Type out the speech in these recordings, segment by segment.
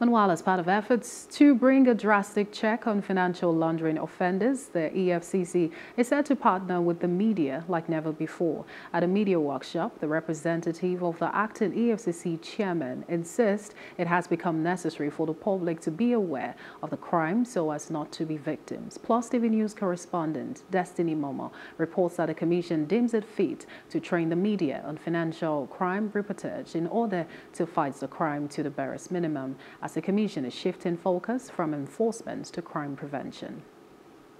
Meanwhile, as part of efforts to bring a drastic check on financial laundering offenders, the EFCC is set to partner with the media like never before. At a media workshop, the representative of the acting EFCC chairman insists it has become necessary for the public to be aware of the crime so as not to be victims. Plus, TV News correspondent Destiny Momo reports that the commission deems it fit to train the media on financial crime reportage in order to fight the crime to the barest minimum as the Commission is shifting focus from enforcement to crime prevention.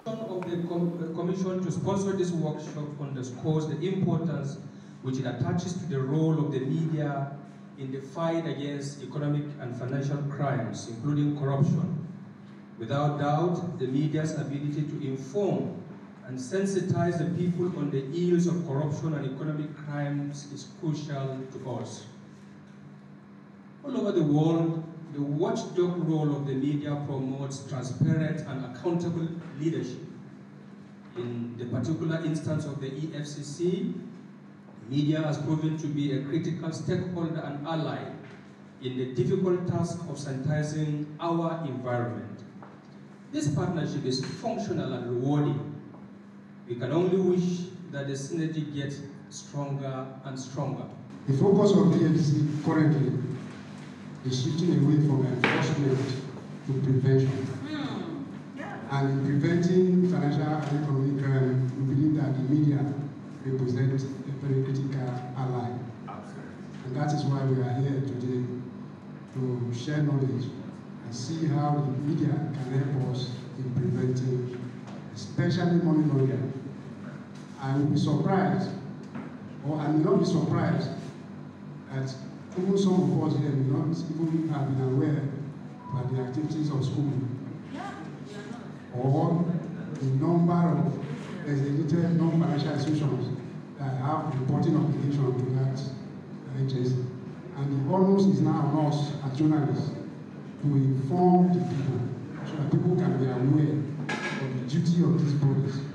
of the uh, Commission to sponsor this workshop underscores the importance which it attaches to the role of the media in the fight against economic and financial crimes, including corruption. Without doubt, the media's ability to inform and sensitize the people on the ills of corruption and economic crimes is crucial to us. All over the world, the watchdog role of the media promotes transparent and accountable leadership. In the particular instance of the EFCC, media has proven to be a critical stakeholder and ally in the difficult task of sanitizing our environment. This partnership is functional and rewarding. We can only wish that the synergy gets stronger and stronger. The focus of the EFCC currently is shifting away from enforcement to prevention. Mm. Yeah. And in preventing financial and economic crime, we believe that the media represents a very critical ally. Absolutely. And that is why we are here today to share knowledge and see how the media can help us in preventing, especially money laundering. I will be surprised, or I will not be surprised, that even some of us here may not even have been aware about the activities of school. Or the number of designated non-financial institutions that have reporting obligation to that agency. And the onus is now on us as journalists to inform the people so that people can be aware of the duty of these bodies.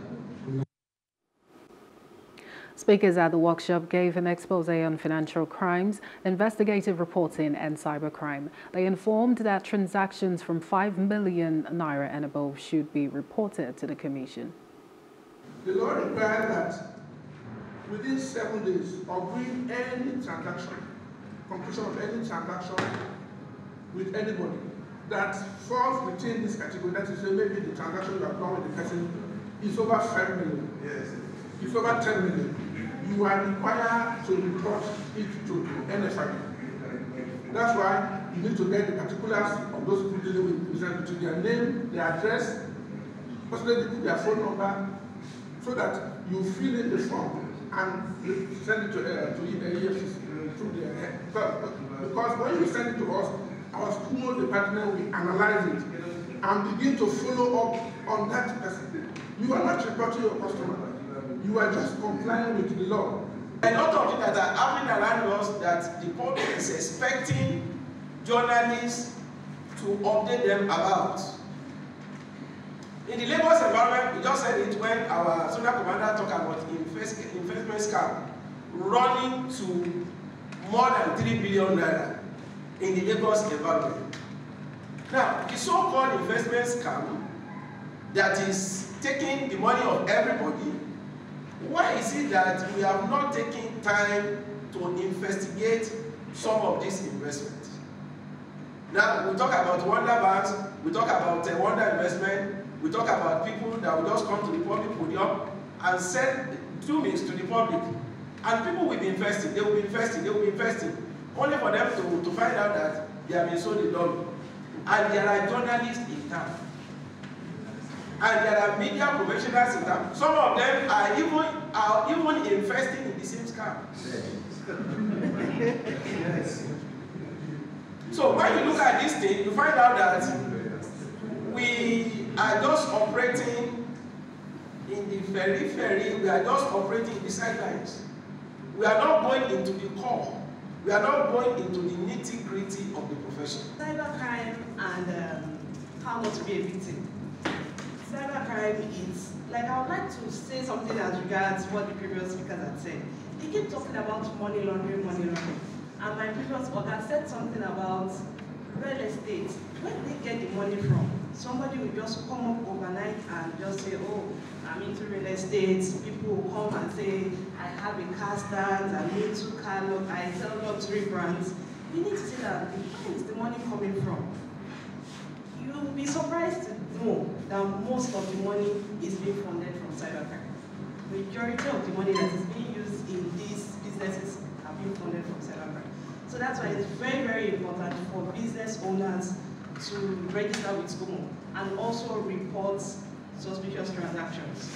Speakers at the workshop gave an expose on financial crimes, investigative reporting and cybercrime. They informed that transactions from 5 million naira and above should be reported to the Commission. The law requires that within seven days of doing any transaction, conclusion of any transaction with anybody that falls within this category, that is say maybe the transaction you have done with the person is over 5 million. Yes. It's over 10 million you are required to report it to NFI. That's why you need to get the particulars of those people dealing with business to their name, their address, possibly their phone number, so that you fill in the form and send it to, uh, to the EFCC through their Because when you send it to us, our school department will analyze it and begin to follow up on that person. You are not reporting your customer. You are just complying with the law. A lot of things that are happening around us that the public is expecting journalists to update them about. In the Lagos environment, we just said it when our senior commander talked about invest, investment scam running to more than 3 billion naira in the Lagos environment. Now, the so-called investment scam that is taking the money of everybody Why is it that we have not taken time to investigate some of these investments? Now, we talk about Wonder Banks, we talk about uh, Wonder Investment, we talk about people that will just come to the public podium and two means to the public. And people will be investing, they will be investing, they will be investing, only for them to, to find out that they have been sold a dollar. And there are journalists in town and there are media professionals in town. Some of them are even even investing in the same scam. yes. So when you look at this thing, you find out that we are just operating in the very, very, we are just operating in the sidelines. We are not going into the core. We are not going into the nitty gritty of the profession. Cybercrime and um, how not to be a victim cybercrime is, like I would like to say something as regards what the previous speakers had said. They keep talking about money laundering, money laundering. And my previous speaker said something about real estate, where do they get the money from? Somebody will just come up overnight and just say, oh, I'm into real estate. People will come and say, I have a car stand, I'm into car, I sell luxury brands. You need to see that where is the money coming from? You will be surprised to most of the money is being funded from cybercrime. Majority of the money that is being used in these businesses are being funded from cybercrime. So that's why it's very, very important for business owners to register with SCUML and also report suspicious transactions.